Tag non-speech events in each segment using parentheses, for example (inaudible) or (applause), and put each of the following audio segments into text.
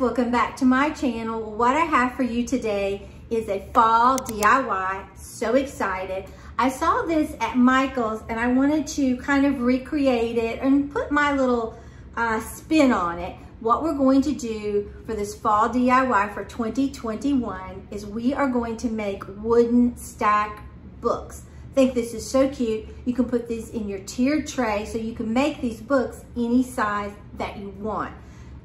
welcome back to my channel. What I have for you today is a fall DIY. So excited. I saw this at Michael's and I wanted to kind of recreate it and put my little uh, spin on it. What we're going to do for this fall DIY for 2021 is we are going to make wooden stack books. I think this is so cute. You can put these in your tiered tray so you can make these books any size that you want.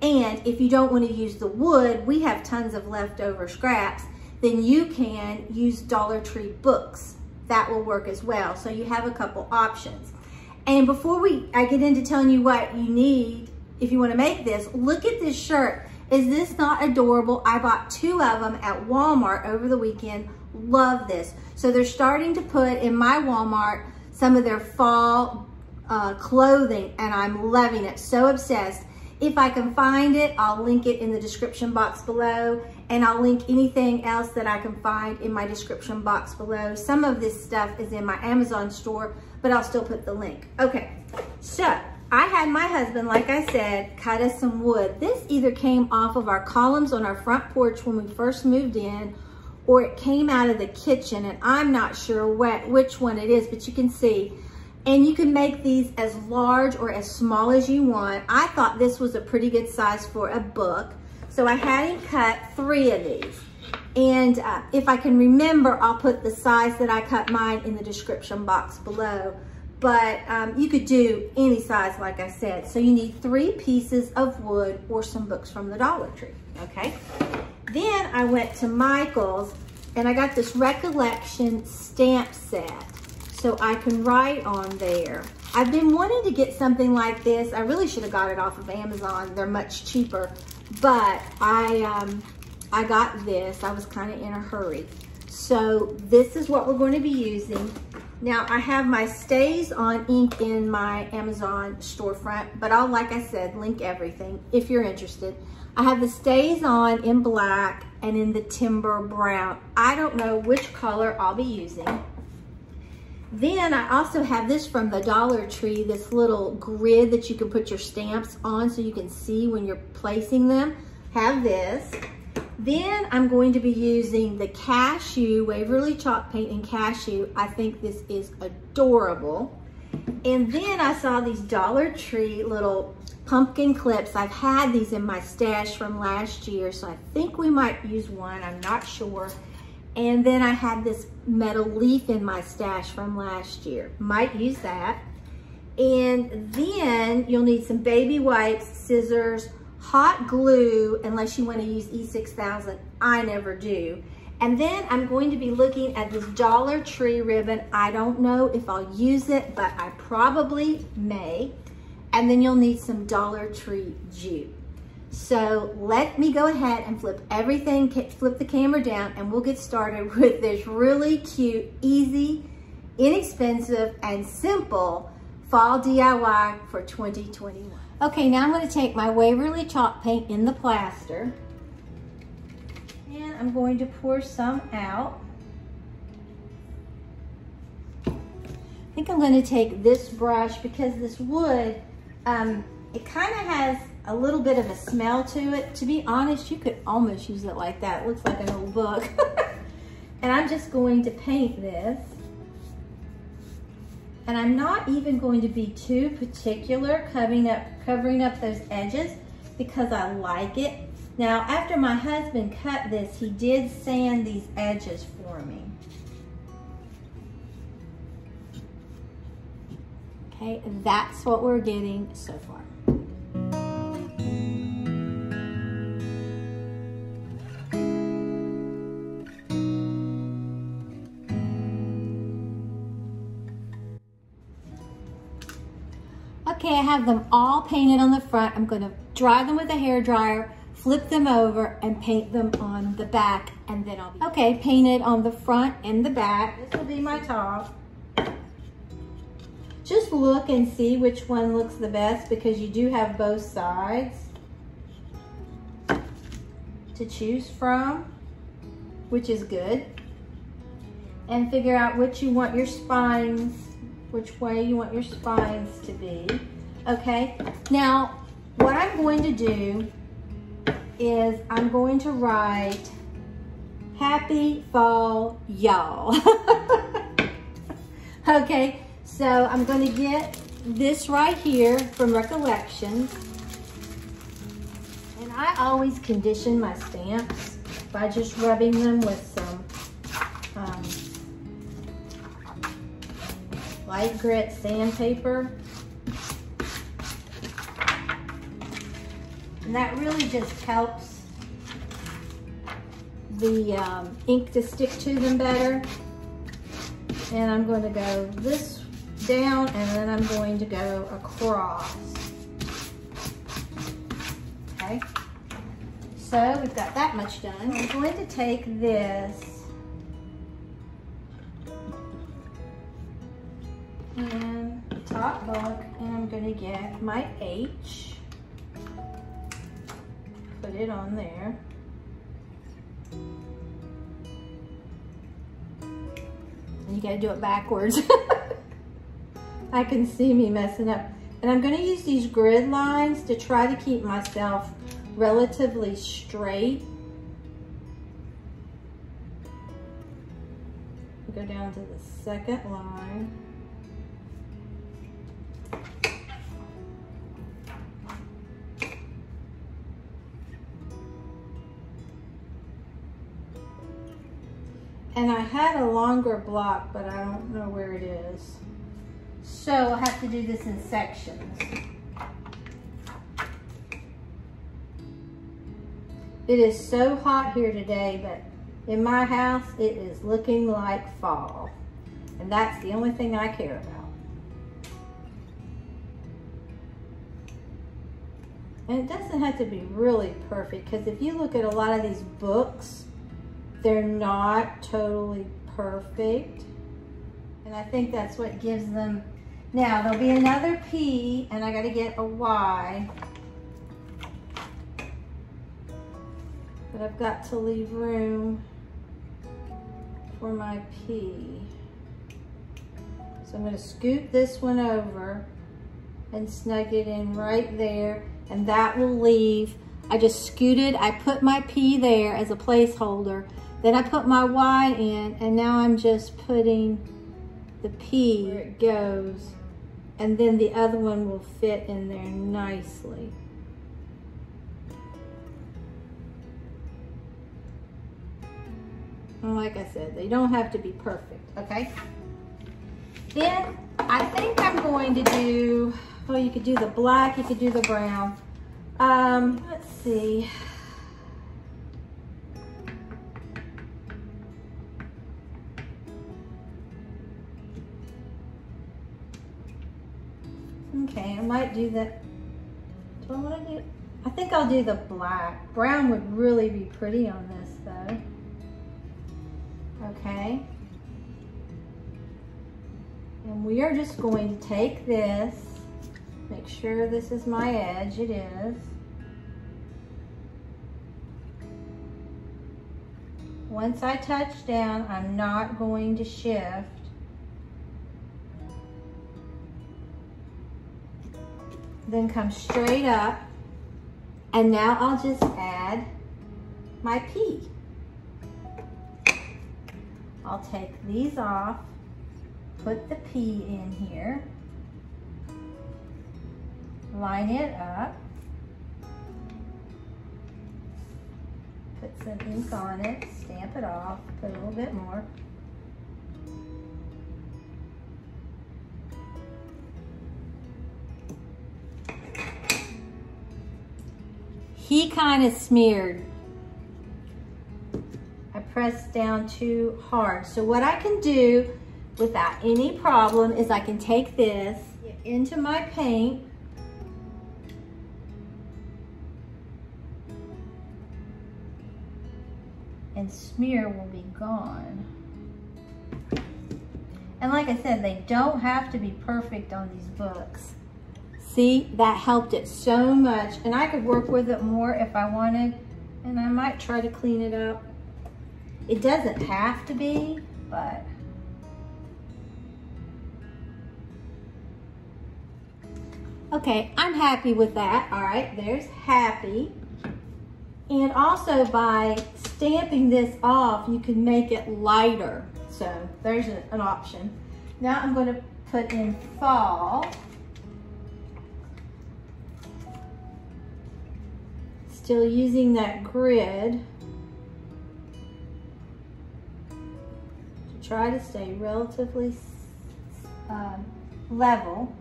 And if you don't want to use the wood, we have tons of leftover scraps, then you can use Dollar Tree books. That will work as well. So you have a couple options. And before we, I get into telling you what you need if you want to make this, look at this shirt. Is this not adorable? I bought two of them at Walmart over the weekend. Love this. So they're starting to put in my Walmart some of their fall uh, clothing and I'm loving it. So obsessed. If I can find it, I'll link it in the description box below and I'll link anything else that I can find in my description box below. Some of this stuff is in my Amazon store, but I'll still put the link. Okay, so I had my husband, like I said, cut us some wood. This either came off of our columns on our front porch when we first moved in, or it came out of the kitchen, and I'm not sure what, which one it is, but you can see and you can make these as large or as small as you want. I thought this was a pretty good size for a book. So I had him cut three of these. And uh, if I can remember, I'll put the size that I cut mine in the description box below. But um, you could do any size, like I said. So you need three pieces of wood or some books from the Dollar Tree, okay? Then I went to Michael's and I got this recollection stamp set so I can write on there. I've been wanting to get something like this. I really should have got it off of Amazon. They're much cheaper, but I, um, I got this. I was kind of in a hurry. So this is what we're going to be using. Now I have my StazOn ink in my Amazon storefront, but I'll, like I said, link everything if you're interested. I have the StazOn in black and in the timber brown. I don't know which color I'll be using. Then I also have this from the Dollar Tree, this little grid that you can put your stamps on so you can see when you're placing them. Have this. Then I'm going to be using the Cashew, Waverly Chalk Paint and Cashew. I think this is adorable. And then I saw these Dollar Tree little pumpkin clips. I've had these in my stash from last year, so I think we might use one. I'm not sure. And then I had this metal leaf in my stash from last year. Might use that. And then you'll need some baby wipes, scissors, hot glue, unless you wanna use E6000. I never do. And then I'm going to be looking at this Dollar Tree ribbon. I don't know if I'll use it, but I probably may. And then you'll need some Dollar Tree jute. So let me go ahead and flip everything, flip the camera down and we'll get started (laughs) with this really cute, easy, inexpensive, and simple fall DIY for 2021. Okay, now I'm gonna take my Waverly chalk paint in the plaster and I'm going to pour some out. I think I'm gonna take this brush because this wood, um, it kind of has a little bit of a smell to it. To be honest, you could almost use it like that. It looks like an old book. (laughs) and I'm just going to paint this. And I'm not even going to be too particular covering up, covering up those edges because I like it. Now, after my husband cut this, he did sand these edges for me. Okay, that's what we're getting so far. Have them all painted on the front. I'm gonna dry them with a hair dryer, flip them over, and paint them on the back, and then I'll be, okay, painted on the front and the back. This will be my top. Just look and see which one looks the best because you do have both sides to choose from, which is good. And figure out which you want your spines which way you want your spines to be. Okay, now what I'm going to do is I'm going to write Happy Fall Y'all. (laughs) okay, so I'm going to get this right here from Recollections. And I always condition my stamps by just rubbing them with some um, light grit sandpaper. And that really just helps the um, ink to stick to them better. And I'm going to go this down and then I'm going to go across. Okay. So we've got that much done. I'm going to take this and the top book and I'm going to get my H. Put it on there. You got to do it backwards. (laughs) I can see me messing up. And I'm going to use these grid lines to try to keep myself relatively straight. Go down to the second line. Had a longer block, but I don't know where it is. So I'll have to do this in sections. It is so hot here today, but in my house, it is looking like fall. And that's the only thing I care about. And it doesn't have to be really perfect because if you look at a lot of these books, they're not totally perfect. And I think that's what gives them. Now there'll be another P and I gotta get a Y. but I've got to leave room for my P. So I'm gonna scoop this one over and snug it in right there and that will leave, I just scooted, I put my P there as a placeholder, then I put my Y in and now I'm just putting the P where it goes and then the other one will fit in there nicely. like I said, they don't have to be perfect, okay? Then I think I'm going to do, oh, you could do the black, you could do the brown. Um, let's see. Okay, I might do the, Do I want to do, I think I'll do the black. Brown would really be pretty on this though okay? And we are just going to take this, make sure this is my edge, it is. Once I touch down, I'm not going to shift. Then come straight up, and now I'll just add my P. I'll take these off, put the P in here, line it up, put some ink on it, stamp it off, put a little bit more. He kind of smeared I pressed down too hard. So what I can do without any problem is I can take this into my paint and smear will be gone. And like I said, they don't have to be perfect on these books. See, that helped it so much. And I could work with it more if I wanted. And I might try to clean it up. It doesn't have to be, but Okay, I'm happy with that. All right, there's happy. And also by stamping this off, you can make it lighter. So there's an option. Now I'm gonna put in fall. Still using that grid to try to stay relatively um, level.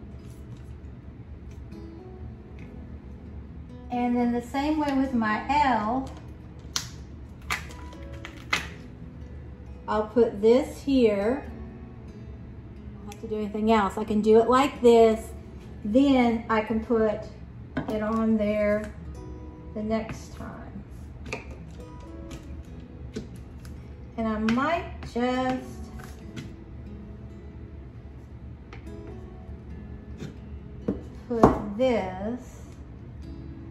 And then the same way with my L, I'll put this here. I don't have to do anything else. I can do it like this. Then I can put it on there the next time. And I might just put this.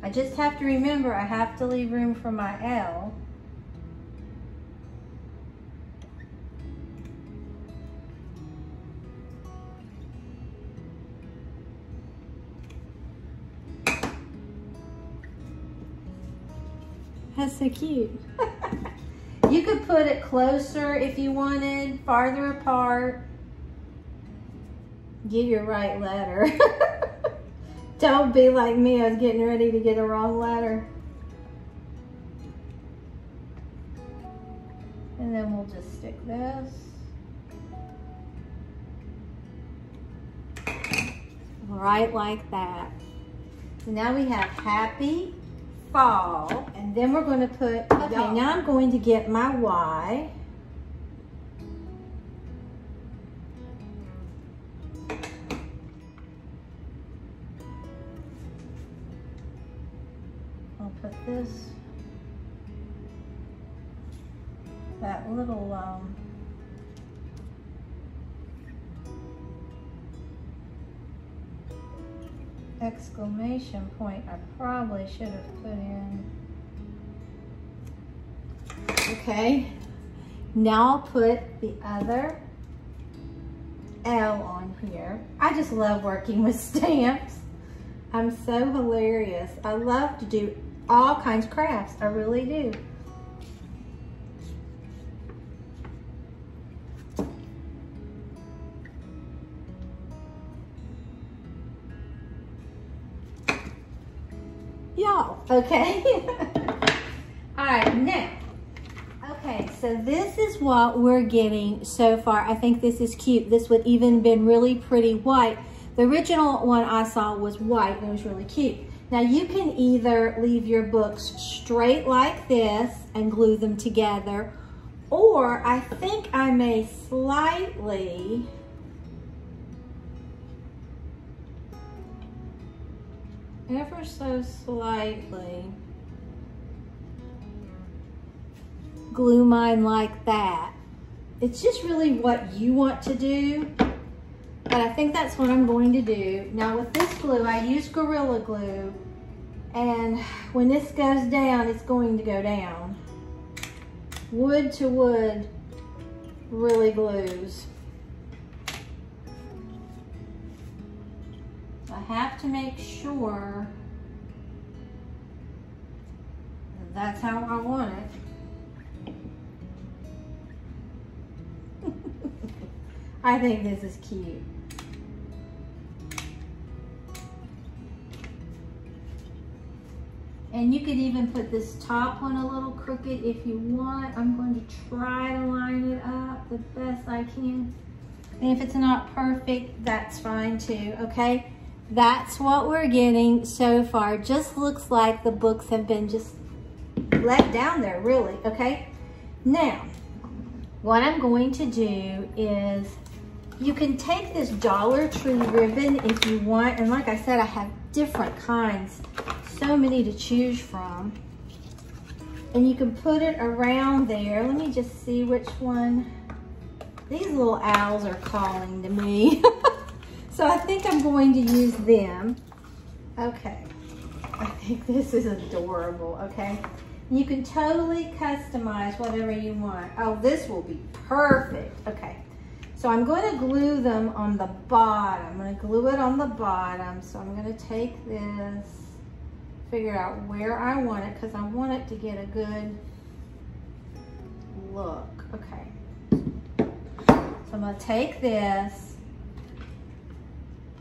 I just have to remember I have to leave room for my L. That's so cute. you could put it closer if you wanted, farther apart. Get your right letter. (laughs) Don't be like me, I was getting ready to get a wrong letter. And then we'll just stick this. Right like that. So now we have happy fall. And then we're going to put, okay, now I'm going to get my Y. I'll put this, that little, um, exclamation point I probably should have put in. Okay, now I'll put the other L on here. I just love working with (laughs) stamps. I'm so hilarious. I love to do all kinds of crafts. I really do. Y'all, okay? (laughs) All right, now, okay, so this is what we're getting so far. I think this is cute. This would even been really pretty white. The original one I saw was white and it was really cute. Now you can either leave your books straight like this and glue them together, or I think I may slightly ever so slightly glue mine like that. It's just really what you want to do, but I think that's what I'm going to do. Now with this glue, I use Gorilla Glue, and when this goes down, it's going to go down. Wood to wood really glues. Have to make sure that's how I want it. (laughs) I think this is cute. And you could even put this top one a little crooked if you want. I'm going to try to line it up the best I can. And if it's not perfect, that's fine too, okay? That's what we're getting so far. Just looks like the books have been just let down there, really, okay? Now, what I'm going to do is you can take this Dollar Tree ribbon if you want. And like I said, I have different kinds, so many to choose from. And you can put it around there. Let me just see which one. These little owls are calling to me. (laughs) So I think I'm going to use them. Okay. I think this is adorable, okay? You can totally customize whatever you want. Oh, this will be perfect. Okay. So I'm going to glue them on the bottom. I'm going to glue it on the bottom. So I'm going to take this figure out where I want it because I want it to get a good look. Okay. So I'm gonna take this,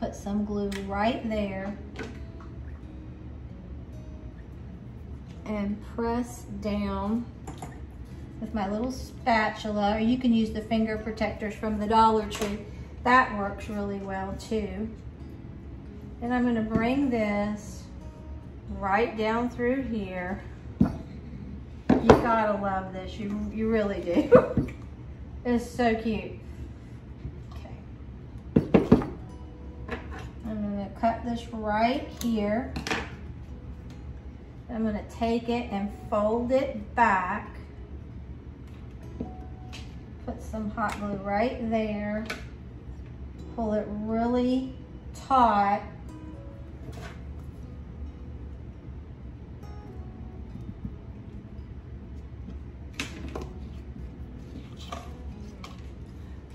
put some glue right there, and press down with my little spatula, or you can use the finger protectors from the Dollar Tree. That works really well too. And I'm gonna bring this right down through here. You gotta love this, you, you really do. (laughs) it's so cute. This right here. I'm gonna take it and fold it back. Put some hot glue right there. Pull it really taut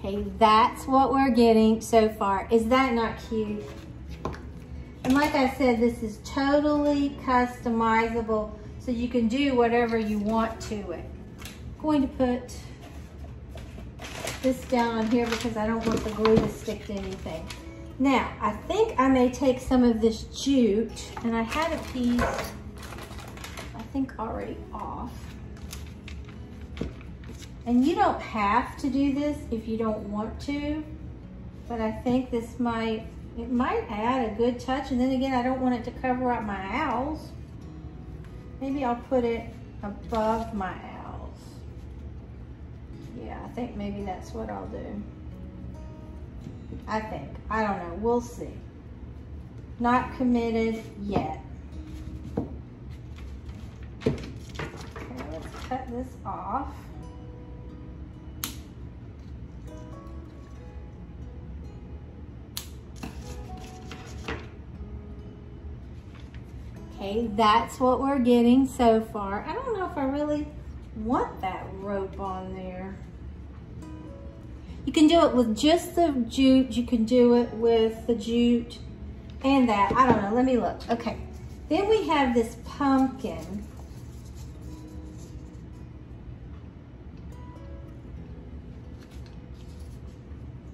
Okay, that's what we're getting so far. Is that not cute? And like I said, this is totally customizable, so you can do whatever you want to it. I'm going to put this down on here because I don't want the glue to stick to anything. Now, I think I may take some of this jute, and I had a piece, I think already off. And you don't have to do this if you don't want to, but I think this might, it might add a good touch. And then again, I don't want it to cover up my owls. Maybe I'll put it above my owls. Yeah, I think maybe that's what I'll do. I think, I don't know, we'll see. Not committed yet. Okay, let's cut this off. Okay, that's what we're getting so far. I don't know if I really want that rope on there. You can do it with just the jute. You can do it with the jute and that. I don't know. Let me look. Okay. Then we have this pumpkin.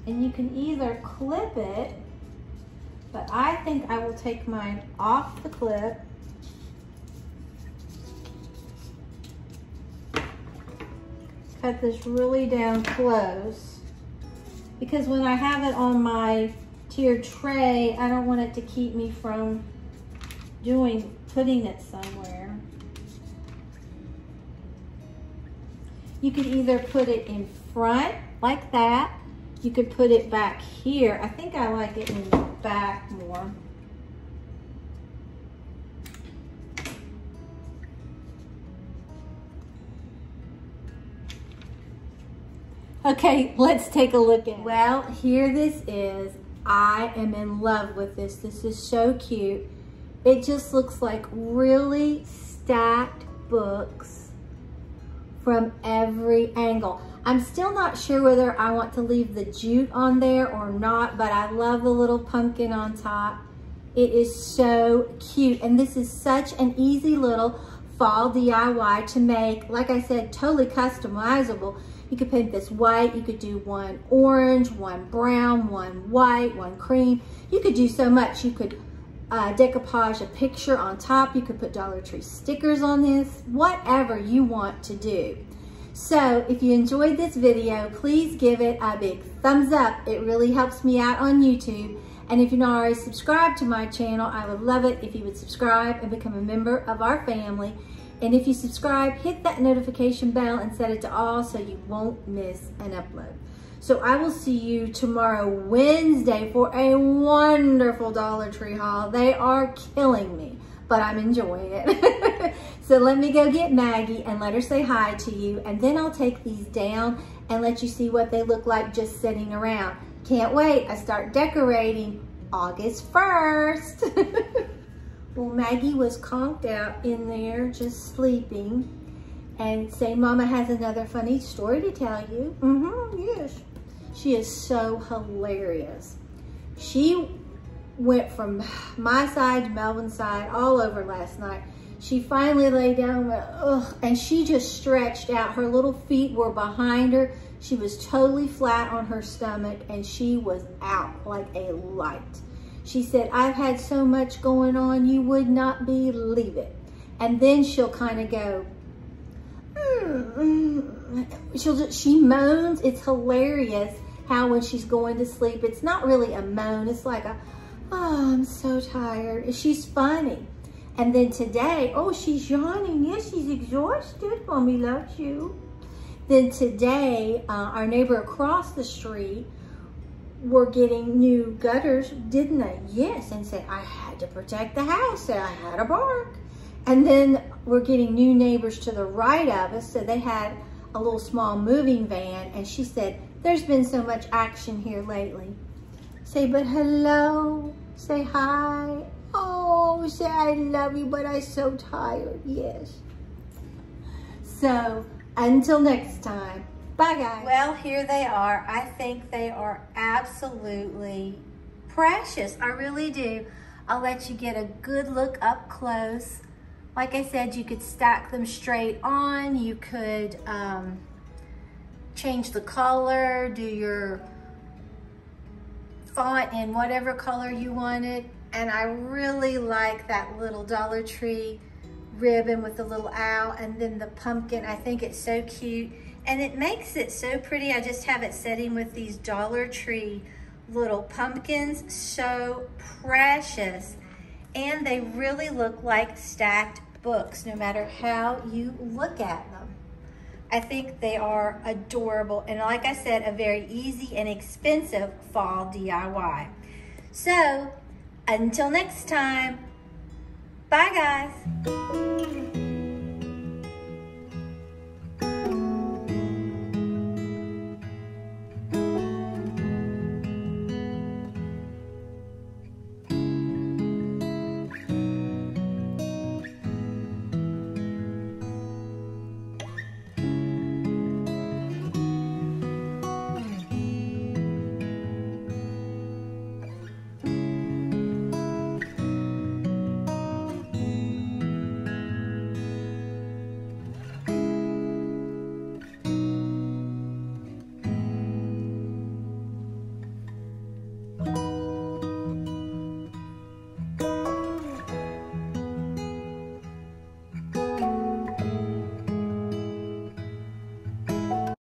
And you can either clip it, but I think I will take mine off the clip cut this really down close because when I have it on my tiered tray, I don't want it to keep me from doing, putting it somewhere. You could either put it in front like that. You could put it back here. I think I like it in the back more. Okay, let's take a look at it. Well, here this is. I am in love with this. This is so cute. It just looks like really stacked books from every angle. I'm still not sure whether I want to leave the jute on there or not, but I love the little pumpkin on top. It is so cute. And this is such an easy little fall DIY to make. Like I said, totally customizable. You could paint this white. You could do one orange, one brown, one white, one cream. You could do so much. You could uh, decoupage a picture on top. You could put Dollar Tree stickers on this, whatever you want to do. So if you enjoyed this video, please give it a big thumbs up. It really helps me out on YouTube. And if you're not already subscribed to my channel, I would love it if you would subscribe and become a member of our family. And if you subscribe, hit that notification bell and set it to all so you won't miss an upload. So I will see you tomorrow, Wednesday, for a wonderful Dollar Tree haul. They are killing me, but I'm enjoying it. (laughs) so let me go get Maggie and let her say hi to you. And then I'll take these down and let you see what they look like just sitting around. Can't wait. I start decorating August 1st. (laughs) Well, Maggie was conked out in there, just sleeping. And say, Mama has another funny story to tell you. Mm-hmm, yes. She is so hilarious. She went from my side to Melvin's side all over last night. She finally lay down and went, ugh, and she just stretched out. Her little feet were behind her. She was totally flat on her stomach and she was out like a light. She said, I've had so much going on, you would not believe it. And then she'll kind of go, mm, she'll just, she moans. It's hilarious how when she's going to sleep, it's not really a moan. It's like a, oh, I'm so tired. She's funny. And then today, oh, she's yawning. Yes, she's exhausted. Mommy loves you. Then today, uh, our neighbor across the street were getting new gutters, didn't they? Yes, and said, I had to protect the house, and I had a bark. And then we're getting new neighbors to the right of us, so they had a little small moving van, and she said, there's been so much action here lately. Say, but hello, say hi. Oh, say I love you, but I'm so tired, yes. So, until next time, bye guys. Well, here they are. I think they are absolutely precious. I really do. I'll let you get a good look up close. Like I said, you could stack them straight on. You could um, change the color, do your font in whatever color you wanted. And I really like that little Dollar Tree ribbon with the little owl and then the pumpkin. I think it's so cute. And it makes it so pretty. I just have it setting with these Dollar Tree little pumpkins. So precious. And they really look like stacked books, no matter how you look at them. I think they are adorable. And like I said, a very easy and expensive fall DIY. So until next time, bye guys.